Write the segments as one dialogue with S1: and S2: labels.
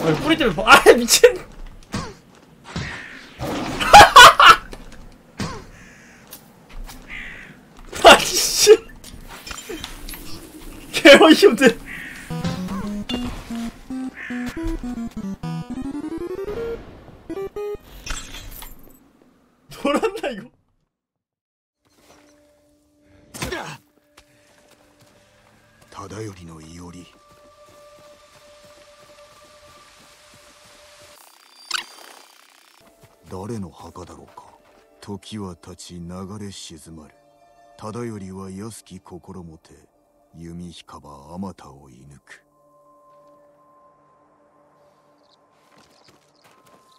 S1: 아, 뿌리 때문에 뭐- 아 미친 아씨 개어이없네 돌았나 이거
S2: 忠頼のいおり 誰の墓だろうか。時は立ち流れ静まる。忠頼は安き心もて弓引かばあまたを射抜く。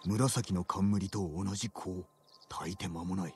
S2: 紫の冠と同じ子を焚いて間もない。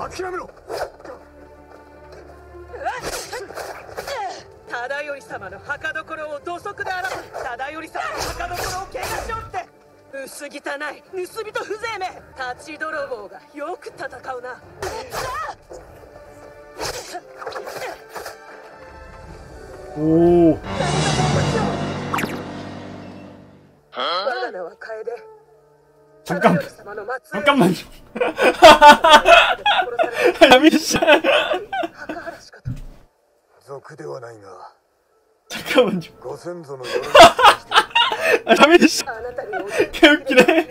S2: 諦めろ
S3: 忠頼様の墓所を土足で争う忠頼様の墓所を怪我しおって薄汚い盗人風情め立ち泥棒がよく戦うな
S1: 오
S3: 我が名は楓
S1: 잠깐
S3: 忠頼様の末裔
S1: 잠깐만요
S3: 殺され
S1: 야
S2: 미션.
S1: 잠깐만요. 아,
S3: 미션.
S1: 개웃기네.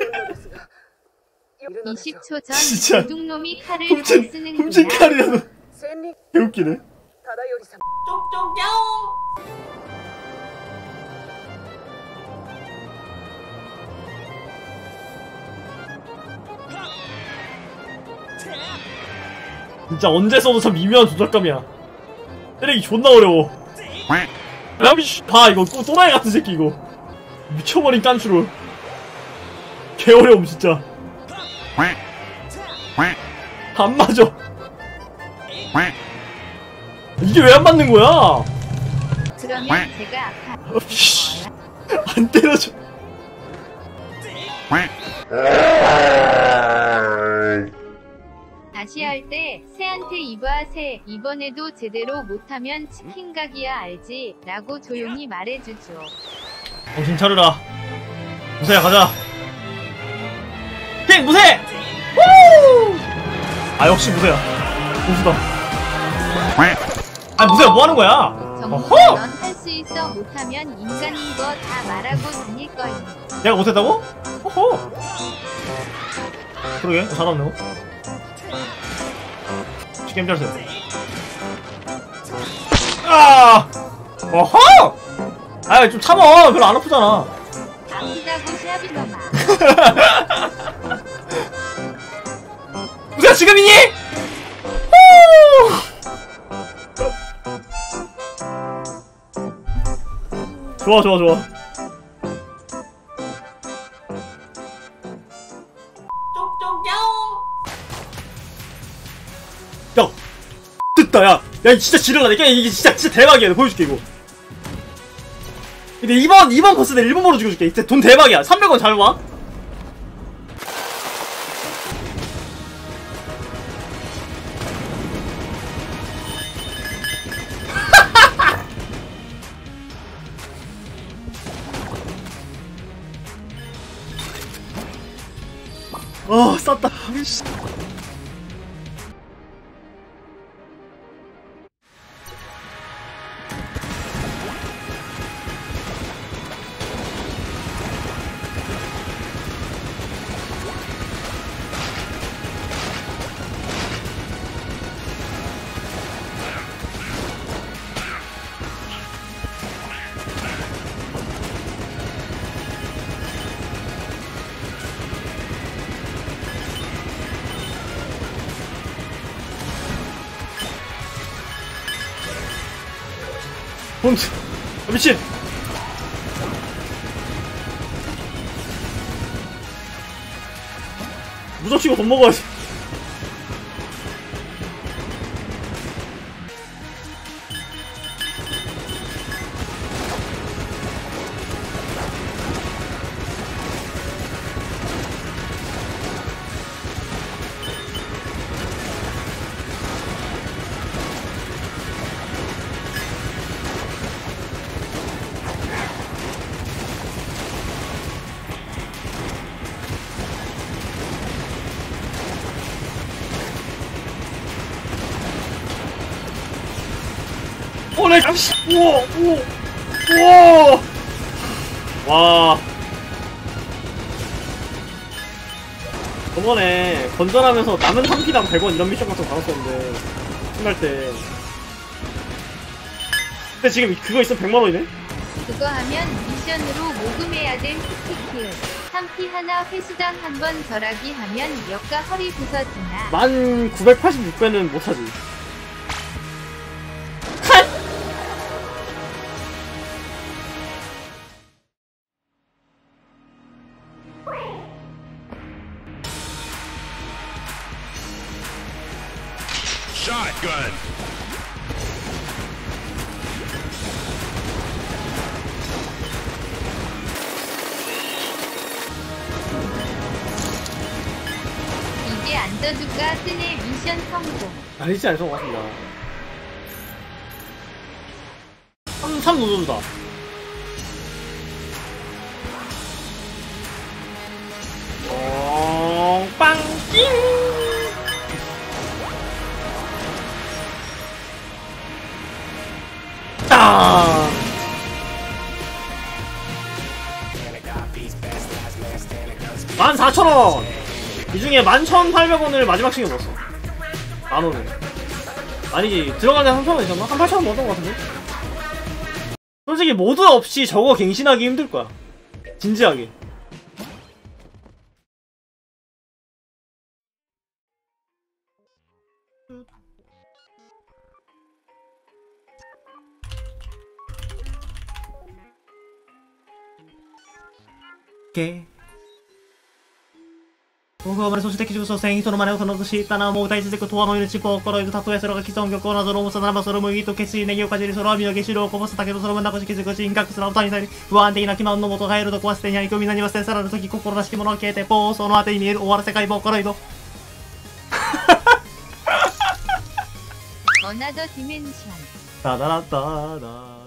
S4: 20초 전
S1: 진짜.
S4: 도둑놈이 칼을
S1: 훔친,
S4: 잘 쓰는
S1: 훔친 칼이라도 개웃기네.
S3: 쪽쪽뿅.
S1: 진짜 언제 써도 참 미묘한 조작감이야. 때리기 존나 어려워. 야미씨 봐 이거 또 또라이 같은 새끼 이거. 미쳐버린 깐추로. 개 어려움 진짜. 안 맞아. 이게 왜 안 맞는 거야?
S4: 그러면 제가 아파.
S1: 안 때려줘
S4: 다시 할 때 새한테 이봐 새 이번에도 제대로 못하면 치킨 각이야 알지? 라고 조용히 말해주죠.
S1: 정신 차려라 무쇠야 가자 핑 무쇠 후! 아 역시 무쇠야 고수다 아 무쇠야 뭐 하는 거야
S4: 정말
S1: 어허!
S4: 넌할 수 있어 못하면 인간인 거 다 말하고 다닐 거임.
S1: 내가 못했다고? 어허 그러게 잘하네 너 게임 잘했어 아 어허 아좀 참어 별로 안 아프잖아
S4: 아프다고.
S1: 무쇠야 지금이니? 후! 좋아 좋아 좋아 됐다 야. 야 진짜 지랄나니까 이게 진짜 진짜 대박이야. 보여줄게 이거. 근데 이번 이번 코스 내 일본어로 죽여줄게. 진짜 돈 대박이야. 300원 잘 봐. 어 쌌다 본트 아, 미친. 무적치고 돈 먹어야지 오내 잠시 우와 우와 우와 와 저번에 건전하면서 남은 3피당 100원 이런 미션 같은 거 받았었는데 끝날 때 근데 지금 그거 있으면 100만원이네?
S4: 그거 하면 미션으로 모금해야 될 스티키요. 3피 하나 회수당 한 번 절하기 하면 역가 허리 부서지나.
S1: 1986배는 못하지
S5: Shotgun.
S4: 이게 안저주가 뜨네 미션 성공.
S1: 아니지 않을 것 같습니다 3, 3 노조주다 어, 빵띵 딱! 만 사천 원! 이 중에 만 천 팔백 원을 마지막 층에 넣었어. 만 원을. 아니지, 들어갈 때 3천 원 있었나? 한 8천 원 넣었던 것 같은데? 솔직히 모드 없이 저거 갱신하기 힘들 거야. 진지하게. け東方生まれ、そして基準、人の真似をそのし、もうく、の命、心たとえそれが既存なさならば、それもいいと決意、ネギをかじり、その下手をこぼすだけど、その分なこし気づく、人格すらさ、不安定なのもとると壊して、くみなにはらぬ、心しきを消えて、ぽ、そのてに見える、終わい、ただ。